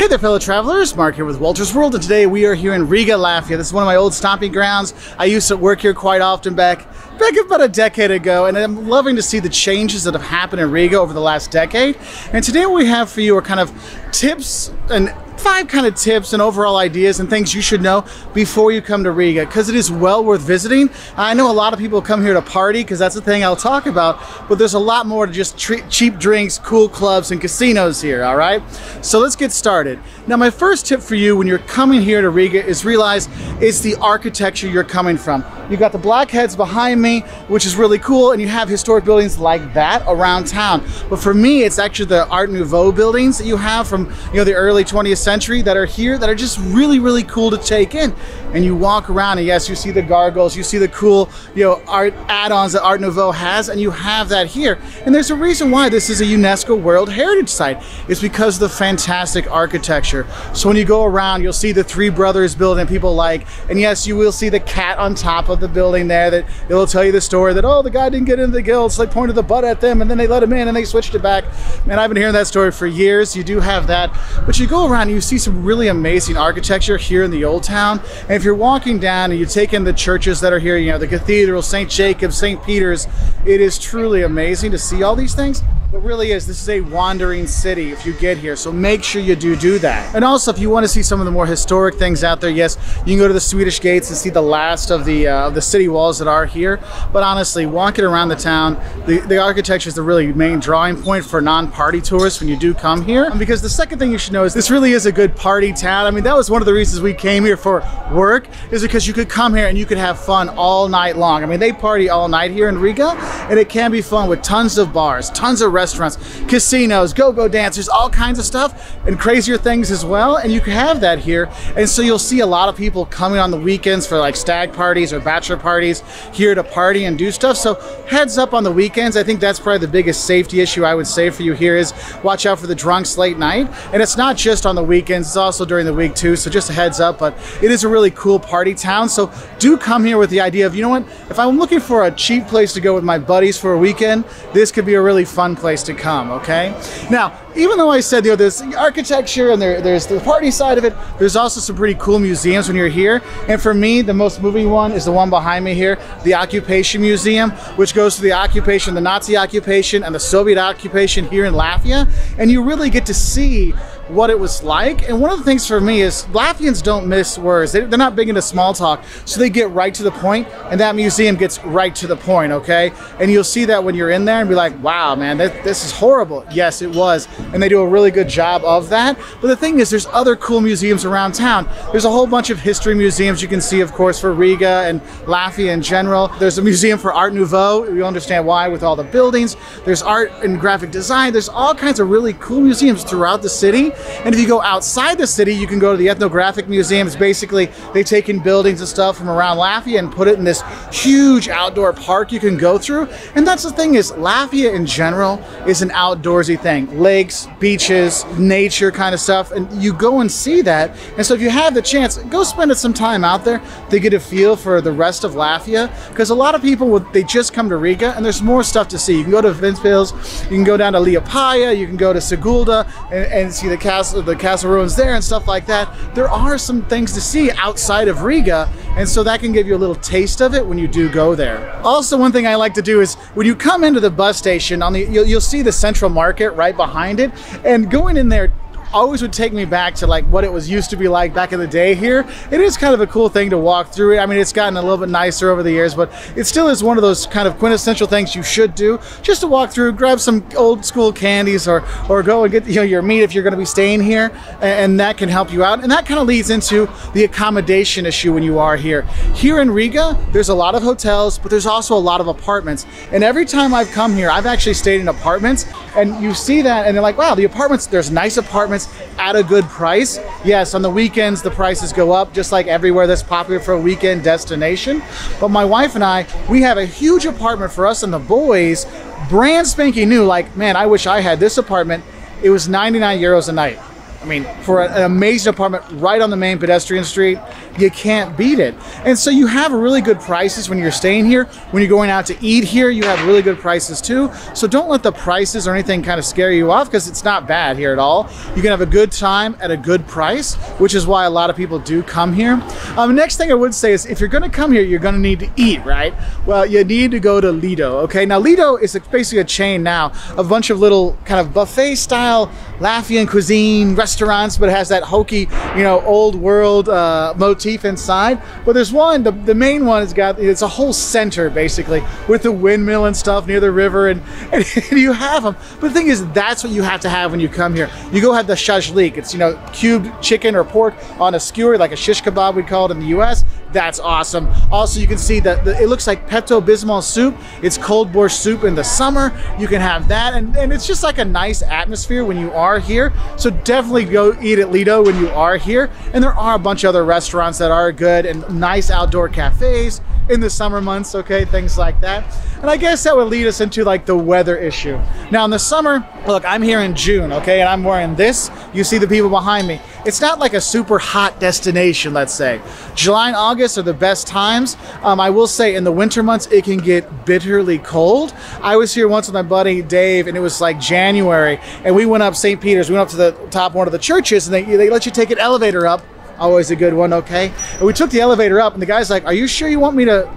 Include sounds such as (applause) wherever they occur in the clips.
Hey there, fellow travelers. Mark here with Wolters World, and today we are here in Riga, Latvia. This is one of my old stomping grounds. I used to work here quite often back back about a decade ago, and I'm loving to see the changes that have happened in Riga over the last decade. And today, what we have for you are kind of tips and five kind of tips and overall ideas and things you should know before you come to Riga because it is well worth visiting. I know a lot of people come here to party because that's the thing I'll talk about, but there's a lot more to just cheap drinks, cool clubs, and casinos here, all right? So let's get started. Now, my first tip for you when you're coming here to Riga is realize it's the architecture you're coming from. You got the blackheads behind me, which is really cool, and you have historic buildings like that around town. But for me, it's actually the Art Nouveau buildings that you have from you know the early 20th century that are here that are just really, really cool to take in. And you walk around, and yes, you see the gargoyles, you see the cool you know art add-ons that Art Nouveau has, and you have that here. And there's a reason why this is a UNESCO World Heritage Site. It's because of the fantastic architecture. So when you go around, you'll see the Three Brothers building people like, and yes, you will see the cat on top of the building there that it'll tell you the story that, oh, the guy didn't get into the guild, so they pointed the butt at them and then they let him in and they switched it back. Man, I've been hearing that story for years. You do have that. But you go around and you see some really amazing architecture here in the old town. And if you're walking down and you take in the churches that are here, you know, the cathedral, St. Jacob, St. Peter's, it is truly amazing to see all these things. But really is, this is a wandering city if you get here. So make sure you do do that. And also, if you want to see some of the more historic things out there, yes, you can go to the Swedish gates and see the last of the uh, the city walls that are here. But honestly, walking around the town, the, the architecture is the really main drawing point for non-party tourists when you do come here. And because the second thing you should know is this really is a good party town. I mean, that was one of the reasons we came here for work, is because you could come here and you could have fun all night long. I mean, they party all night here in Riga, and it can be fun with tons of bars, tons of restaurants, casinos, go-go dancers, all kinds of stuff, and crazier things as well. And you can have that here. And so you'll see a lot of people coming on the weekends for like stag parties or bachelor parties here to party and do stuff. So heads up on the weekends. I think that's probably the biggest safety issue I would say for you here is watch out for the drunks late night. And it's not just on the weekends, it's also during the week too. So just a heads up, but it is a really cool party town. So do come here with the idea of, you know what, if I'm looking for a cheap place to go with my buddies for a weekend, this could be a really fun place to come okay? Now, even though I said, you know, there's architecture and there, there's the party side of it, there's also some pretty cool museums when you're here. And for me, the most moving one is the one behind me here, the Occupation Museum, which goes to the occupation, the Nazi occupation and the Soviet occupation here in Latvia. And you really get to see what it was like. And one of the things for me is Latvians don't miss words. They, are not big into small talk, so they get right to the point, and that museum gets right to the point, okay? And you'll see that when you're in there and be like, wow, man, that, this is horrible. Yes, it was. And they do a really good job of that. But the thing is, there's other cool museums around town. There's a whole bunch of history museums you can see, of course, for Riga and Latvia in general. There's a museum for Art Nouveau. You understand why with all the buildings. There's art and graphic design. There's all kinds of really cool museums throughout the city. And if you go outside the city, you can go to the ethnographic Museum. It's Basically, they take in buildings and stuff from around Latvia and put it in this huge outdoor park you can go through. And that's the thing is Latvia in general is an outdoorsy thing. Lakes, beaches, nature kind of stuff. And you go and see that. And so if you have the chance, go spend some time out there to get a feel for the rest of Latvia. Because a lot of people, they just come to Riga and there's more stuff to see. You can go to Ventspils, you can go down to Liepāja, you can go to Sigulda and, and see the castle, the castle ruins there and stuff like that. There are some things to see outside of Riga, and so that can give you a little taste of it when you do go there. Also, one thing I like to do is when you come into the bus station, on the you'll, you'll see the central market right behind it, and going in there always would take me back to like what it was used to be like back in the day here. It is kind of a cool thing to walk through it. I mean, it's gotten a little bit nicer over the years, but it still is one of those kind of quintessential things you should do just to walk through, grab some old school candies or, or go and get you know, your meat if you're going to be staying here. And that can help you out. And that kind of leads into the accommodation issue when you are here. Here in Riga, there's a lot of hotels, but there's also a lot of apartments. And every time I've come here, I've actually stayed in apartments and you see that and they're like, wow, the apartments, there's nice apartments at a good price. Yes, on the weekends the prices go up, just like everywhere that's popular for a weekend destination. But my wife and I, we have a huge apartment for us and the boys, brand spanking new. Like, man, I wish I had this apartment. It was 99 euros a night. I mean, for an amazing apartment right on the main pedestrian street, you can't beat it. And so you have really good prices when you're staying here. When you're going out to eat here, you have really good prices too. So don't let the prices or anything kind of scare you off because it's not bad here at all. You can have a good time at a good price, which is why a lot of people do come here. Um, next thing I would say is if you're going to come here, you're going to need to eat, right? Well, you need to go to Lido, okay? Now, Lido is basically a chain now a bunch of little kind of buffet style Latvian cuisine restaurants, but it has that hokey, you know, old world uh, motif inside. But there's one, the, the main one has got, it's a whole center basically with the windmill and stuff near the river and, and, (laughs) and you have them. But the thing is, that's what you have to have when you come here. You go have the shashlik. It's, you know, cubed chicken or pork on a skewer, like a shish kebab we call it in the US. That's awesome. Also, you can see that it looks like Pepto Bismol soup. It's cold borscht soup in the summer. You can have that, and, and it's just like a nice atmosphere when you are here. So definitely go eat at Lido when you are here. And there are a bunch of other restaurants that are good and nice outdoor cafes in the summer months, okay, things like that. And I guess that would lead us into like the weather issue. Now in the summer, look, I'm here in June, okay, and I'm wearing this. You see the people behind me. It's not like a super hot destination, let's say. July and August are the best times. Um, I will say in the winter months, it can get bitterly cold. I was here once with my buddy Dave, and it was like January, and we went up St. Peter's. We went up to the top one of the churches, and they, they let you take an elevator up always a good one, okay? And we took the elevator up, and the guy's like, Are you sure you want me to?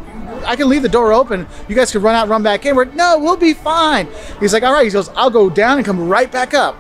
I can leave the door open. You guys can run out, run back in. We're like, no, we'll be fine. He's like, All right. He goes, I'll go down and come right back up.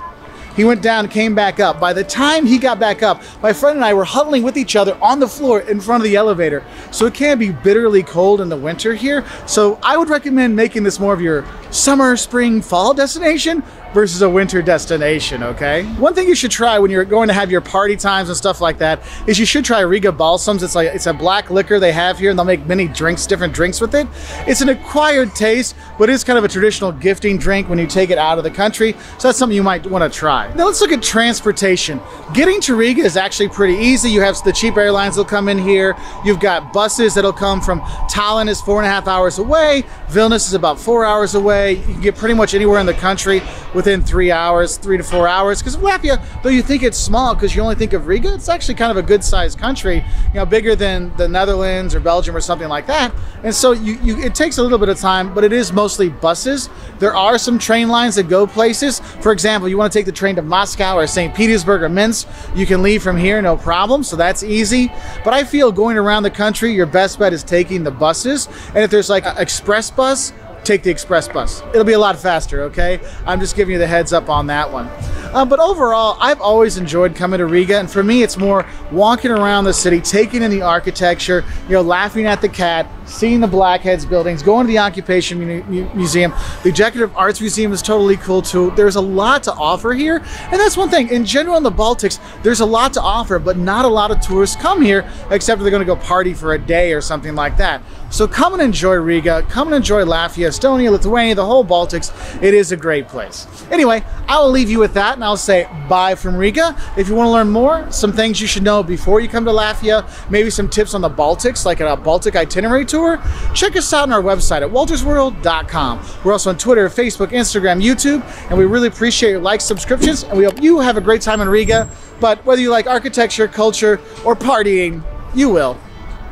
He went down, came back up. By the time he got back up, my friend and I were huddling with each other on the floor in front of the elevator. So it can be bitterly cold in the winter here. So I would recommend making this more of your summer, spring, fall destination versus a winter destination, okay? One thing you should try when you're going to have your party times and stuff like that is you should try Riga Balsams. It's like it's a black liquor they have here and they'll make many drinks, different drinks with it. It's an acquired taste, but it's kind of a traditional gifting drink when you take it out of the country. So that's something you might want to try. Now let's look at transportation. Getting to Riga is actually pretty easy. You have the cheap airlines that'll come in here. You've got buses that'll come from Tallinn is four and a half hours away. Vilnius is about four hours away. You can get pretty much anywhere in the country within three hours, three to four hours. Because Latvia, though you think it's small because you only think of Riga, it's actually kind of a good sized country, you know, bigger than the Netherlands or Belgium or something like that. And so you, you it takes a little bit of time, but it is mostly buses. There are some train lines that go places. For example, you want to take the train to Moscow or St. Petersburg or Minsk, you can leave from here, no problem. So that's easy. But I feel going around the country, your best bet is taking the buses. And if there's like an express bus, take the express bus. It'll be a lot faster, okay? I'm just giving you the heads up on that one. Um, but overall, I've always enjoyed coming to Riga, and for me, it's more walking around the city, taking in the architecture, you know, laughing at the cat, seeing the Blackheads buildings, going to the Occupation Mu Museum. The Executive Arts Museum is totally cool too. There's a lot to offer here, and that's one thing. In general, in the Baltics, there's a lot to offer, but not a lot of tourists come here, except they're going to go party for a day or something like that. So come and enjoy Riga, come and enjoy Latvia, Estonia, Lithuania, the whole Baltics. It is a great place. Anyway, I will leave you with that and I'll say bye from Riga. If you want to learn more, some things you should know before you come to Latvia, maybe some tips on the Baltics, like a Baltic itinerary tour, check us out on our website at woltersworld.com. We're also on Twitter, Facebook, Instagram, YouTube, and we really appreciate your likes, subscriptions, and we hope you have a great time in Riga. But whether you like architecture, culture, or partying, you will.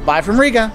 Bye from Riga.